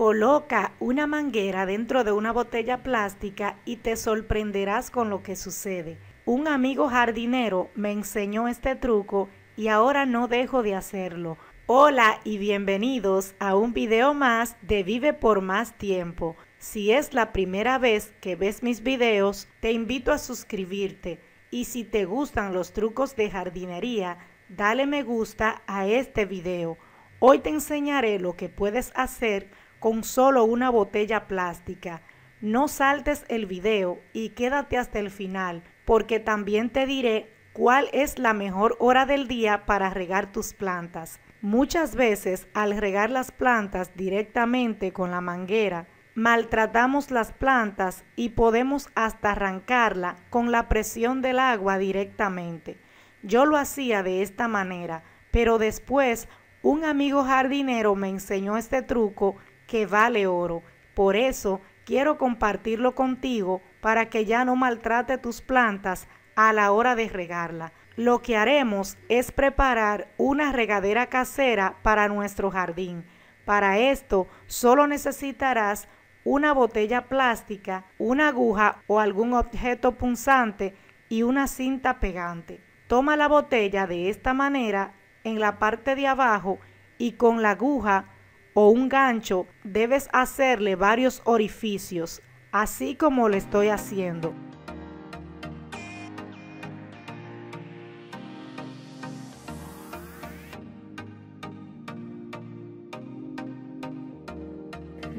Coloca una manguera dentro de una botella plástica y te sorprenderás con lo que sucede. Un amigo jardinero me enseñó este truco y ahora no dejo de hacerlo. Hola y bienvenidos a un video más de Vive por más tiempo. Si es la primera vez que ves mis videos, te invito a suscribirte y si te gustan los trucos de jardinería, dale me gusta a este video. Hoy te enseñaré lo que puedes hacer con solo una botella plástica. No saltes el video y quédate hasta el final, porque también te diré cuál es la mejor hora del día para regar tus plantas. Muchas veces al regar las plantas directamente con la manguera, maltratamos las plantas y podemos hasta arrancarla con la presión del agua directamente. Yo lo hacía de esta manera, pero después un amigo jardinero me enseñó este truco que vale oro. Por eso quiero compartirlo contigo para que ya no maltrate tus plantas a la hora de regarla. Lo que haremos es preparar una regadera casera para nuestro jardín. Para esto solo necesitarás una botella plástica, una aguja o algún objeto punzante y una cinta pegante. Toma la botella de esta manera en la parte de abajo y con la aguja o un gancho debes hacerle varios orificios, así como lo estoy haciendo.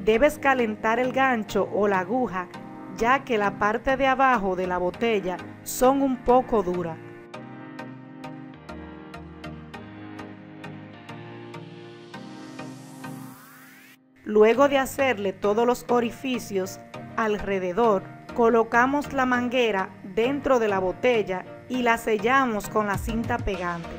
Debes calentar el gancho o la aguja, ya que la parte de abajo de la botella son un poco duras. Luego de hacerle todos los orificios alrededor, colocamos la manguera dentro de la botella y la sellamos con la cinta pegante.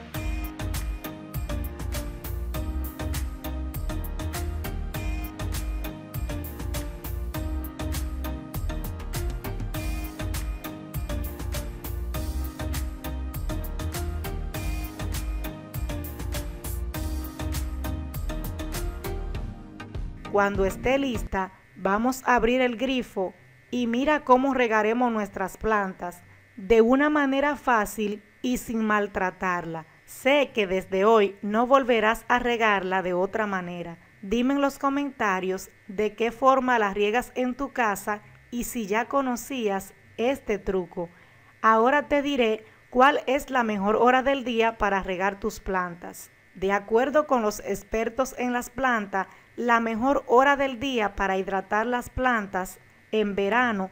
Cuando esté lista, vamos a abrir el grifo y mira cómo regaremos nuestras plantas de una manera fácil y sin maltratarla. Sé que desde hoy no volverás a regarla de otra manera. Dime en los comentarios de qué forma la riegas en tu casa y si ya conocías este truco. Ahora te diré cuál es la mejor hora del día para regar tus plantas. De acuerdo con los expertos en las plantas, la mejor hora del día para hidratar las plantas en verano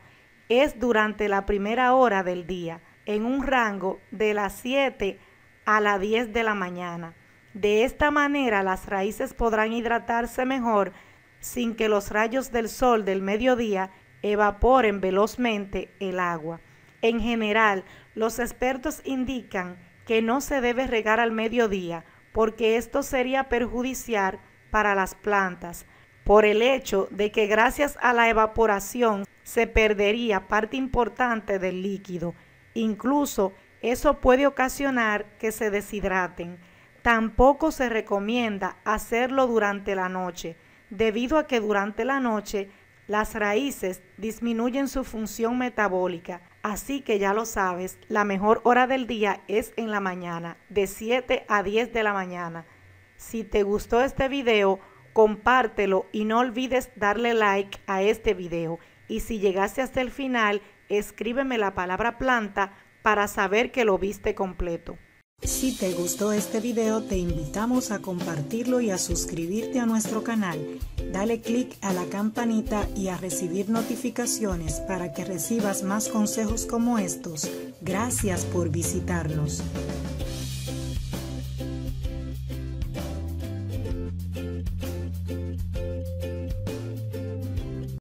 es durante la primera hora del día, en un rango de las 7 a las 10 de la mañana. De esta manera las raíces podrán hidratarse mejor sin que los rayos del sol del mediodía evaporen velozmente el agua. En general, los expertos indican que no se debe regar al mediodía porque esto sería perjudicial para las plantas, por el hecho de que gracias a la evaporación se perdería parte importante del líquido. Incluso eso puede ocasionar que se deshidraten. Tampoco se recomienda hacerlo durante la noche, debido a que durante la noche las raíces disminuyen su función metabólica. Así que ya lo sabes, la mejor hora del día es en la mañana, de 7 a 10 de la mañana. Si te gustó este video, compártelo y no olvides darle like a este video. Y si llegaste hasta el final, escríbeme la palabra planta para saber que lo viste completo. Si te gustó este video, te invitamos a compartirlo y a suscribirte a nuestro canal. Dale click a la campanita y a recibir notificaciones para que recibas más consejos como estos. Gracias por visitarnos.